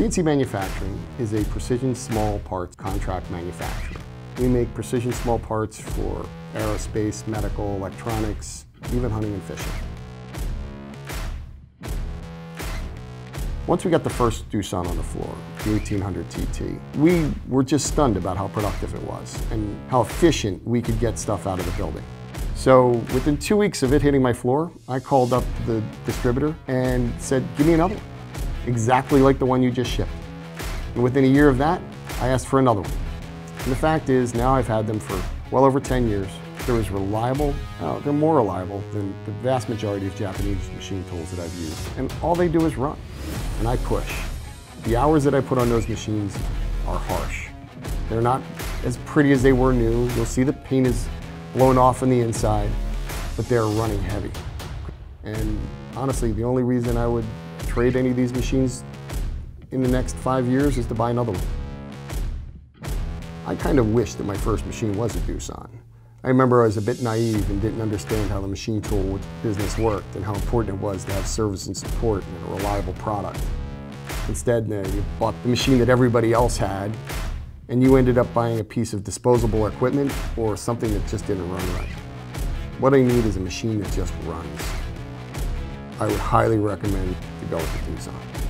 CNC Manufacturing is a precision small parts contract manufacturer. We make precision small parts for aerospace, medical, electronics, even hunting and fishing. Once we got the first Doosan on the floor, the 1800 TT, we were just stunned about how productive it was and how efficient we could get stuff out of the building. So within two weeks of it hitting my floor, I called up the distributor and said, give me another one, exactly like the one you just shipped. And within a year of that, I asked for another one. And the fact is, now I've had them for well over 10 years. They're as reliable, uh, they're more reliable than the vast majority of Japanese machine tools that I've used. And all they do is run, and I push. The hours that I put on those machines are harsh. They're not as pretty as they were new. You'll see the paint is blown off on the inside, but they're running heavy. And honestly, the only reason I would trade any of these machines in the next five years is to buy another one. I kind of wish that my first machine was a Doosan. I remember I was a bit naive and didn't understand how the machine tool business worked and how important it was to have service and support and a reliable product. Instead, you bought the machine that everybody else had and you ended up buying a piece of disposable equipment or something that just didn't run right. What I need is a machine that just runs. I would highly recommend to go with the Doosan.